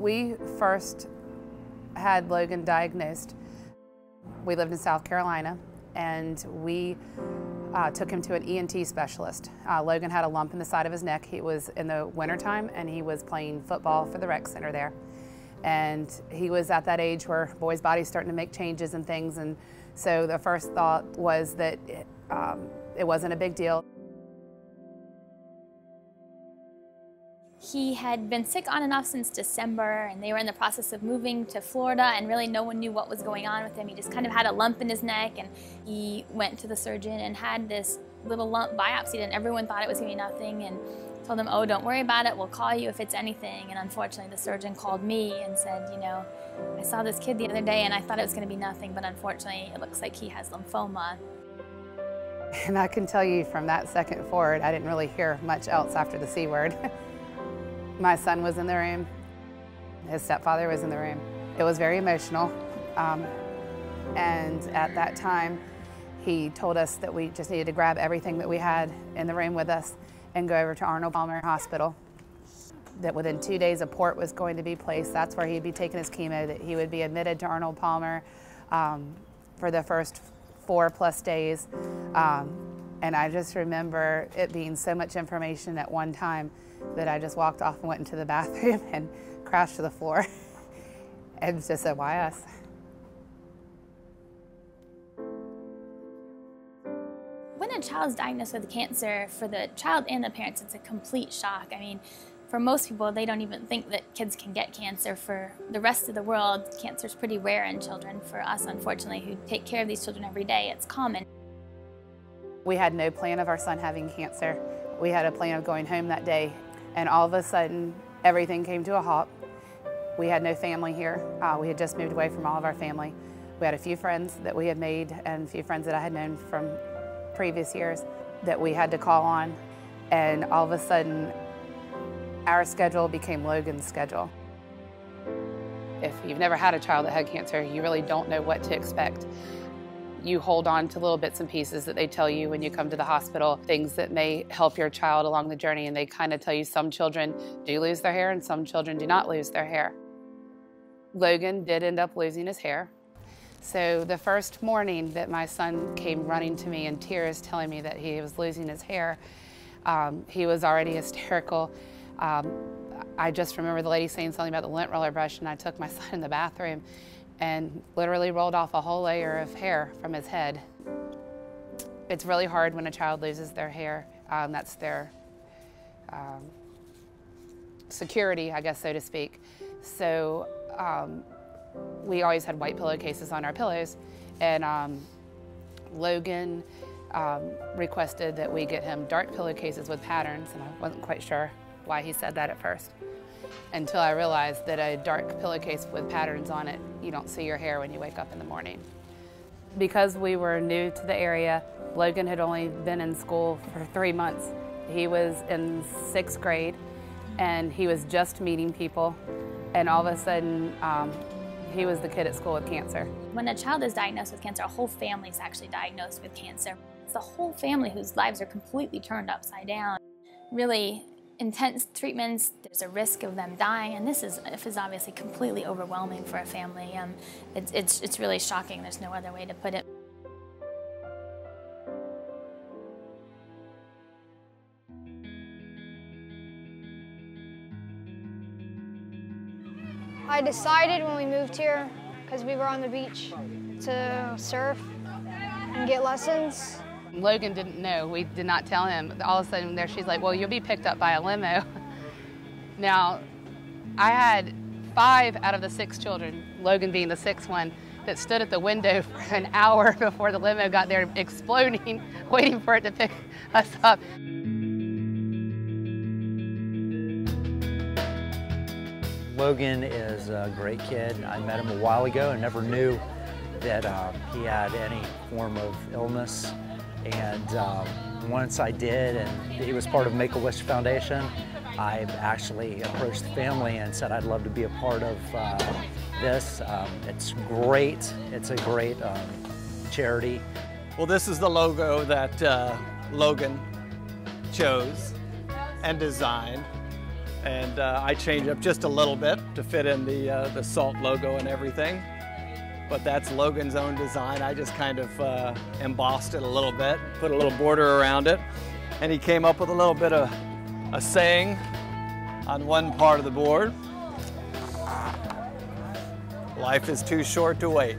we first had Logan diagnosed, we lived in South Carolina and we uh, took him to an ENT specialist. Uh, Logan had a lump in the side of his neck. He was in the wintertime and he was playing football for the rec center there. And he was at that age where boys' bodies starting to make changes and things. And so the first thought was that it, um, it wasn't a big deal. He had been sick on and off since December, and they were in the process of moving to Florida, and really no one knew what was going on with him. He just kind of had a lump in his neck, and he went to the surgeon and had this little lump biopsied, and everyone thought it was going to be nothing, and told him, oh, don't worry about it, we'll call you if it's anything. And unfortunately, the surgeon called me and said, you know, I saw this kid the other day, and I thought it was going to be nothing, but unfortunately, it looks like he has lymphoma. And I can tell you from that second forward, I didn't really hear much else after the C word. My son was in the room. His stepfather was in the room. It was very emotional. Um, and at that time, he told us that we just needed to grab everything that we had in the room with us and go over to Arnold Palmer Hospital. That within two days a port was going to be placed. That's where he'd be taking his chemo, that he would be admitted to Arnold Palmer um, for the first four plus days. Um, and I just remember it being so much information at one time that I just walked off and went into the bathroom and crashed to the floor and just said, why us? When a child is diagnosed with cancer, for the child and the parents, it's a complete shock. I mean, for most people, they don't even think that kids can get cancer. For the rest of the world, cancer is pretty rare in children. For us, unfortunately, who take care of these children every day, it's common. We had no plan of our son having cancer. We had a plan of going home that day and all of a sudden, everything came to a halt. We had no family here. Uh, we had just moved away from all of our family. We had a few friends that we had made and a few friends that I had known from previous years that we had to call on. And all of a sudden, our schedule became Logan's schedule. If you've never had a child that had cancer, you really don't know what to expect you hold on to little bits and pieces that they tell you when you come to the hospital, things that may help your child along the journey. And they kind of tell you some children do lose their hair and some children do not lose their hair. Logan did end up losing his hair. So the first morning that my son came running to me in tears telling me that he was losing his hair, um, he was already hysterical. Um, I just remember the lady saying something about the lint roller brush and I took my son in the bathroom and literally rolled off a whole layer of hair from his head. It's really hard when a child loses their hair. Um, that's their um, security, I guess, so to speak. So um, we always had white pillowcases on our pillows, and um, Logan um, requested that we get him dark pillowcases with patterns, and I wasn't quite sure why he said that at first until I realized that a dark pillowcase with patterns on it, you don't see your hair when you wake up in the morning. Because we were new to the area, Logan had only been in school for three months. He was in sixth grade and he was just meeting people and all of a sudden um, he was the kid at school with cancer. When a child is diagnosed with cancer, a whole family is actually diagnosed with cancer. It's the whole family whose lives are completely turned upside down. Really, intense treatments, there's a risk of them dying, and this is, is obviously completely overwhelming for a family. Um, it, it's, it's really shocking, there's no other way to put it. I decided when we moved here, because we were on the beach, to surf and get lessons. Logan didn't know. We did not tell him. All of a sudden, there she's like, "Well, you'll be picked up by a limo." now, I had five out of the six children, Logan being the sixth one, that stood at the window for an hour before the limo got there, exploding, waiting for it to pick us up. Logan is a great kid. I met him a while ago and never knew that uh, he had any form of illness. And um, once I did, and it was part of Make-A-Wish Foundation, I actually approached the family and said I'd love to be a part of uh, this. Um, it's great. It's a great um, charity. Well, this is the logo that uh, Logan chose and designed. And uh, I changed up just a little bit to fit in the, uh, the SALT logo and everything. But that's Logan's own design. I just kind of uh, embossed it a little bit, put a little border around it. And he came up with a little bit of a saying on one part of the board. Life is too short to wait.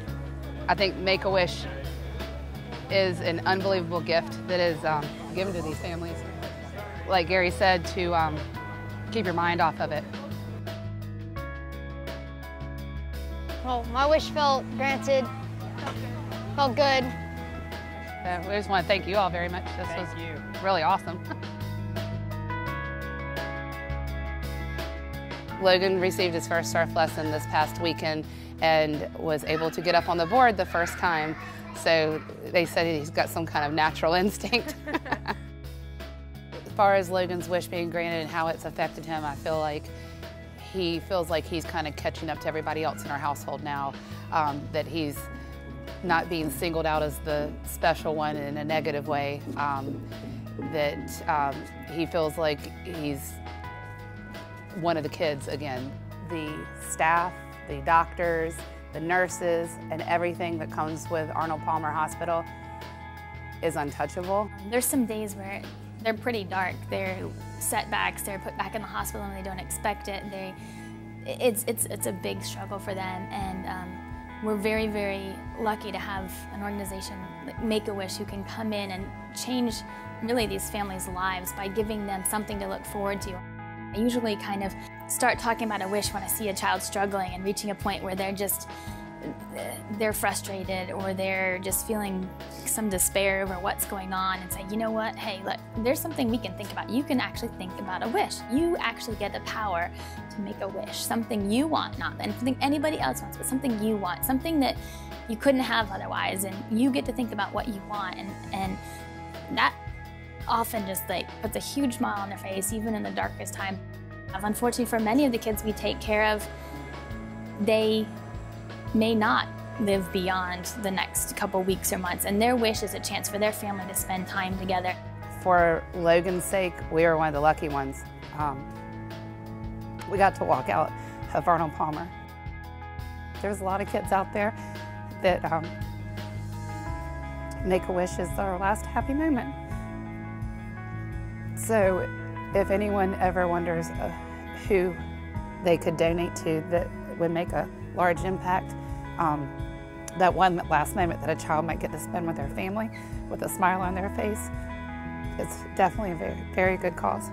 I think Make-A-Wish is an unbelievable gift that is um, given to these families. Like Gary said, to um, keep your mind off of it. Well, my wish felt granted, felt good. Uh, we just want to thank you all very much. This was really awesome. Logan received his first surf lesson this past weekend and was able to get up on the board the first time. So they said he's got some kind of natural instinct. as far as Logan's wish being granted and how it's affected him, I feel like he feels like he's kind of catching up to everybody else in our household now, um, that he's not being singled out as the special one in a negative way, um, that um, he feels like he's one of the kids again. The staff, the doctors, the nurses, and everything that comes with Arnold Palmer Hospital is untouchable. There's some days where they're pretty dark. They're setbacks. They're put back in the hospital and they don't expect it. They, it's it's it's a big struggle for them, and um, we're very very lucky to have an organization like Make a Wish who can come in and change really these families' lives by giving them something to look forward to. I usually kind of start talking about a wish when I see a child struggling and reaching a point where they're just they're frustrated or they're just feeling some despair over what's going on and say, you know what, hey, look, there's something we can think about. You can actually think about a wish. You actually get the power to make a wish, something you want, not something anybody else wants, but something you want, something that you couldn't have otherwise. And you get to think about what you want. And, and that often just like puts a huge smile on their face, even in the darkest time. Unfortunately, for many of the kids we take care of, they may not live beyond the next couple weeks or months, and their wish is a chance for their family to spend time together. For Logan's sake, we are one of the lucky ones. Um, we got to walk out of Arnold Palmer. There's a lot of kids out there that um, Make-A-Wish is their last happy moment. So if anyone ever wonders uh, who they could donate to that would make a large impact, um, that one last moment that a child might get to spend with their family with a smile on their face, it's definitely a very, very good cause.